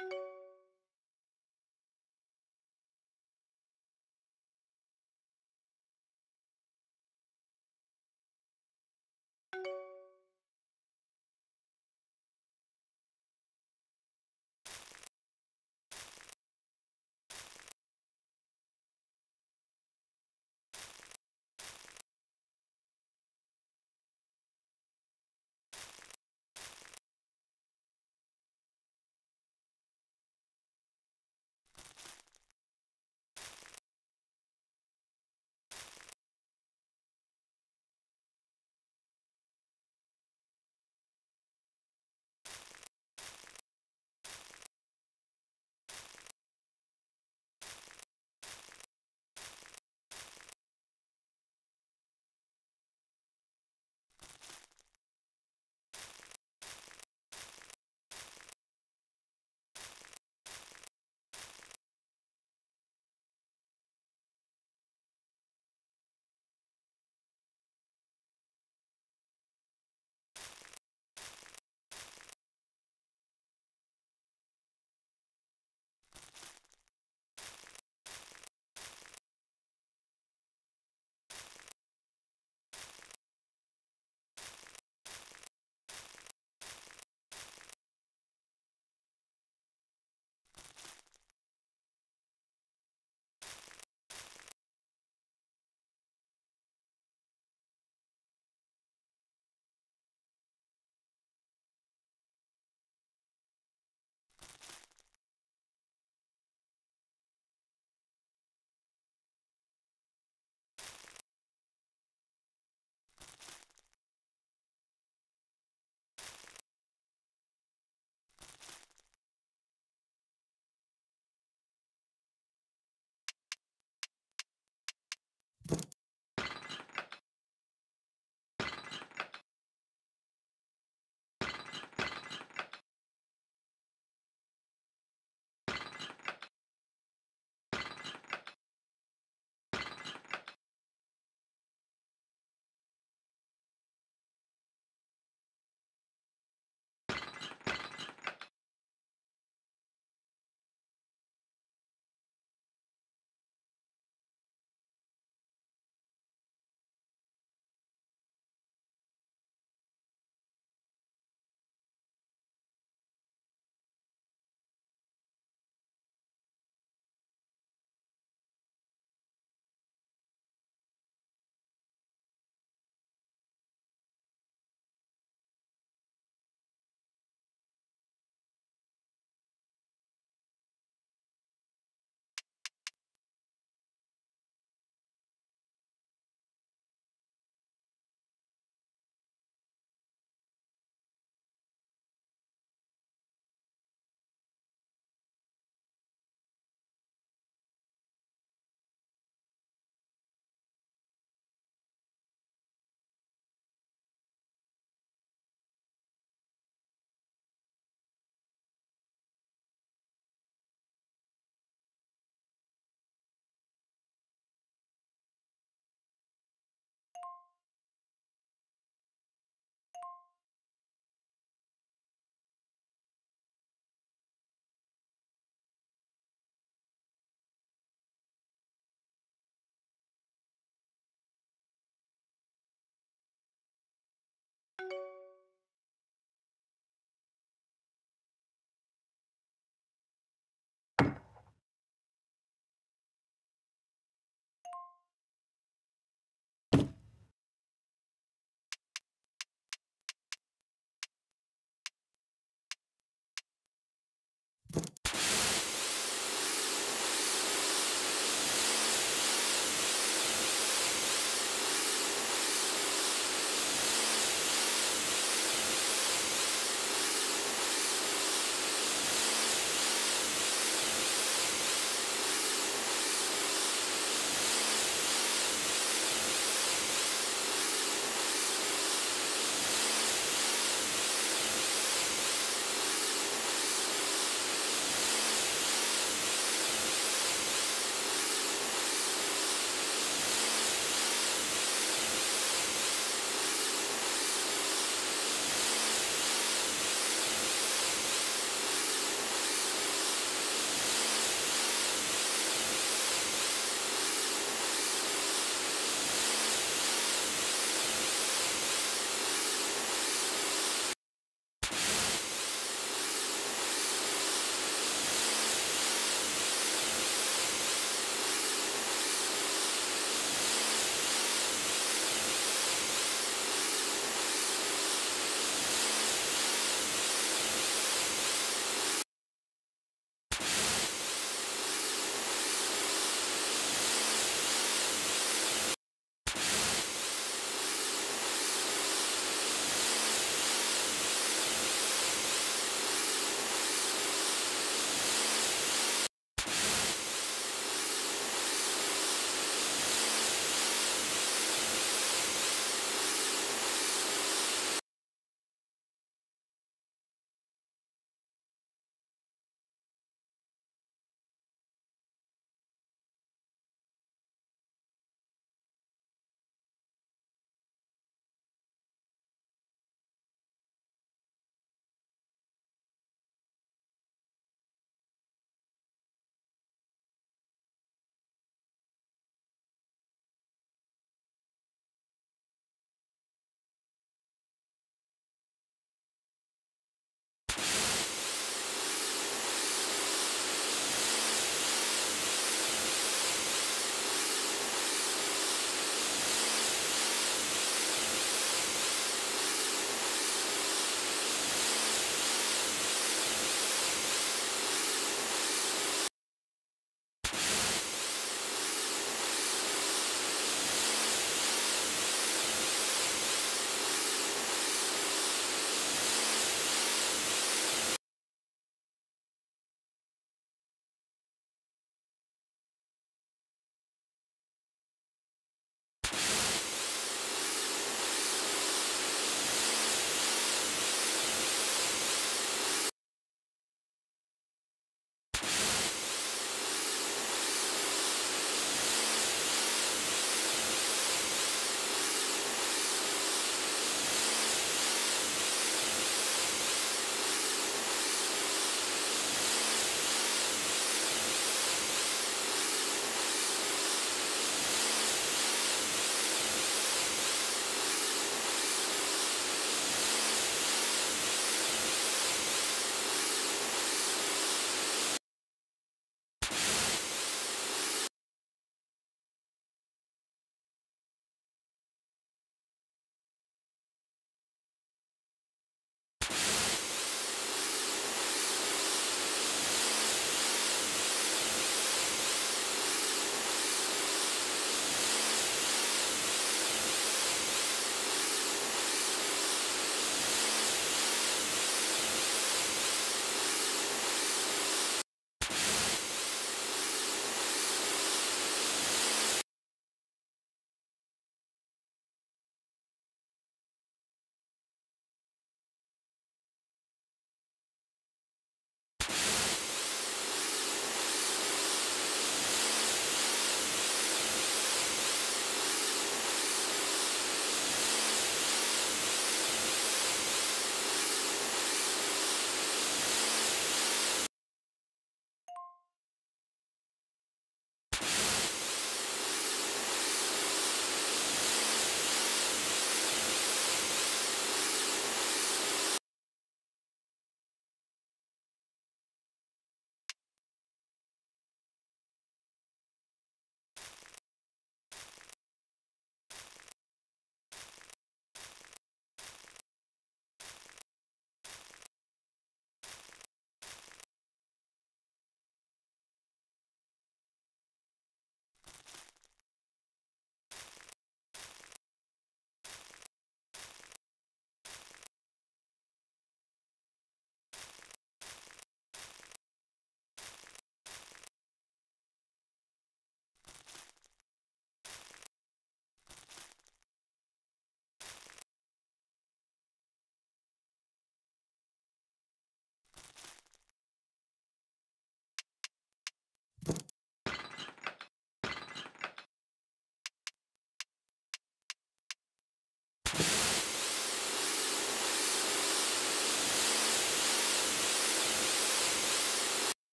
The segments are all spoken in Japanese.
you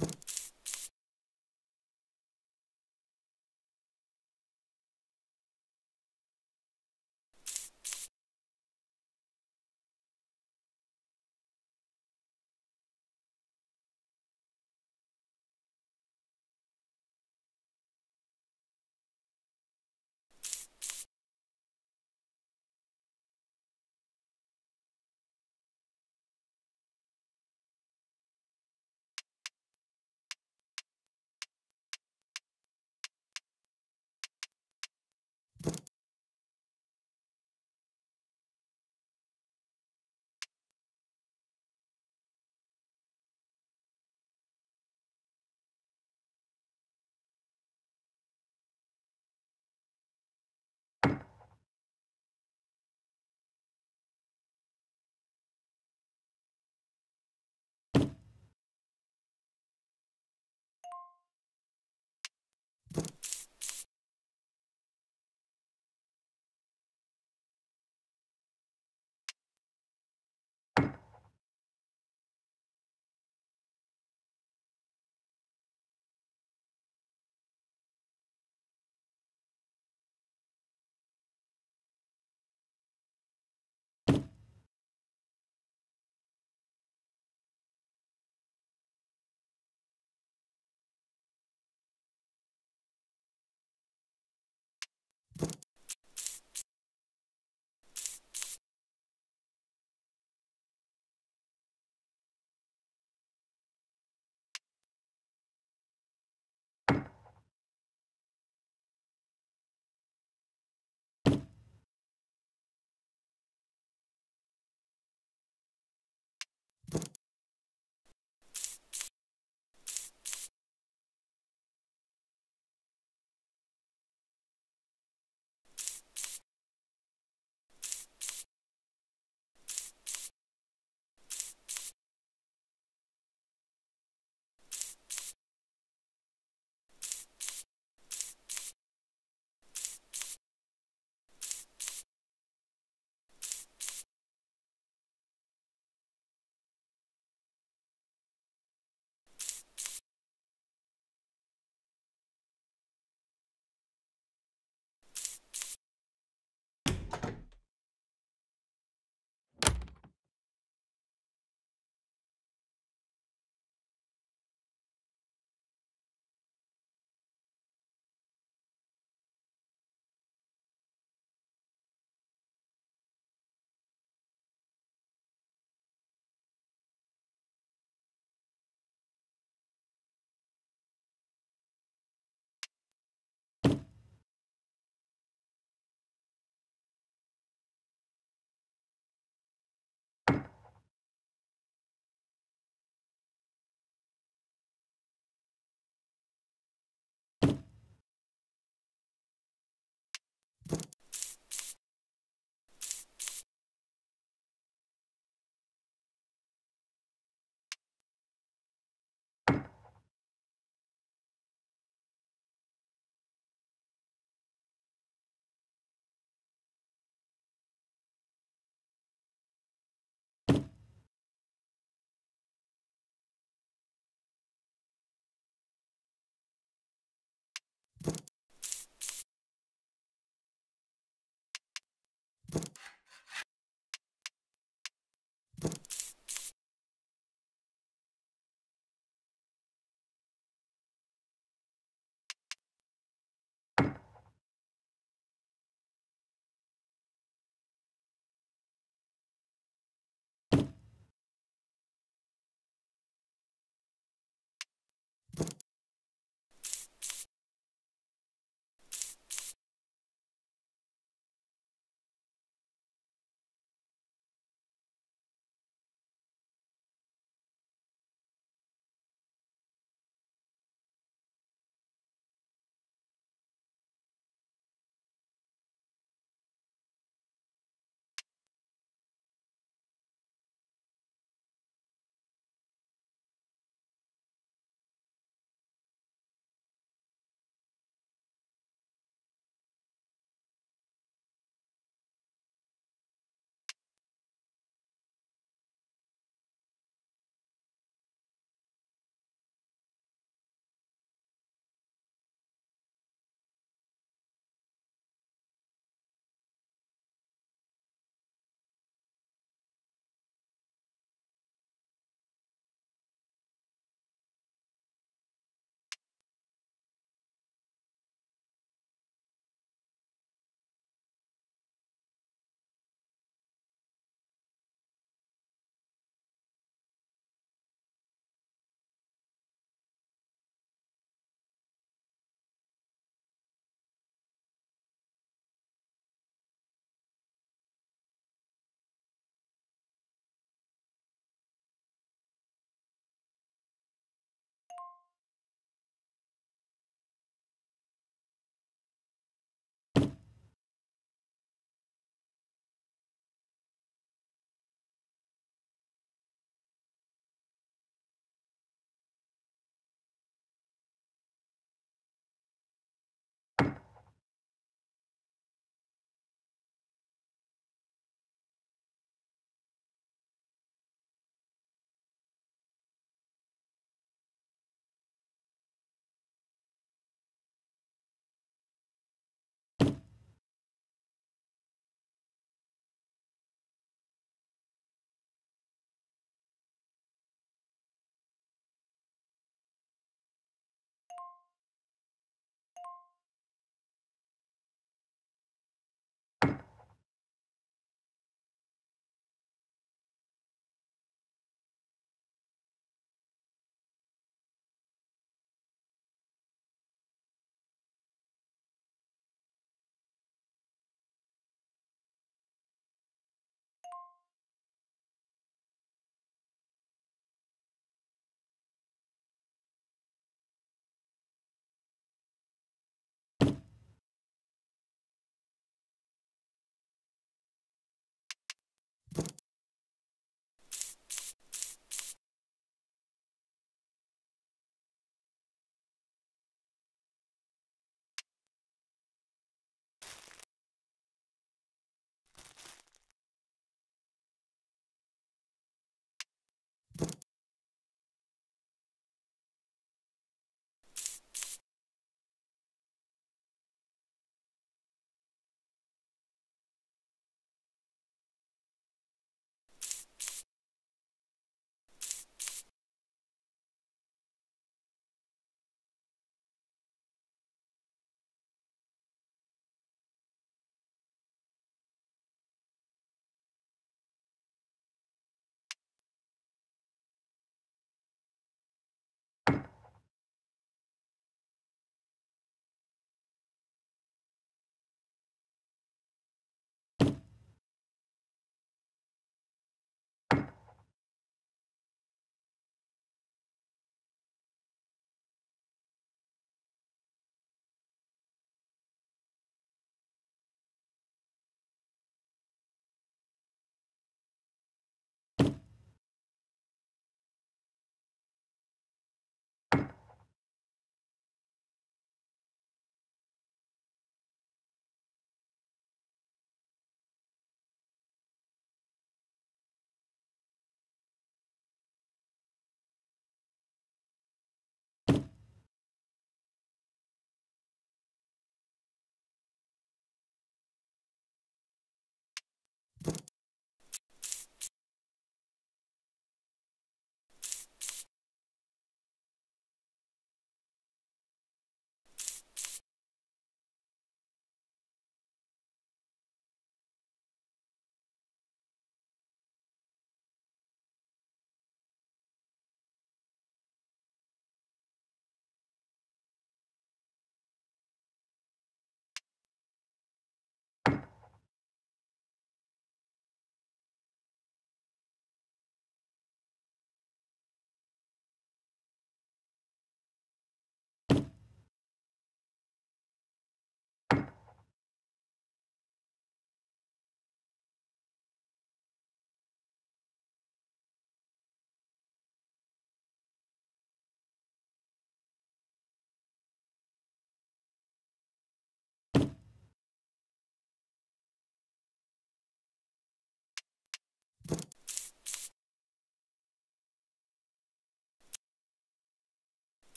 you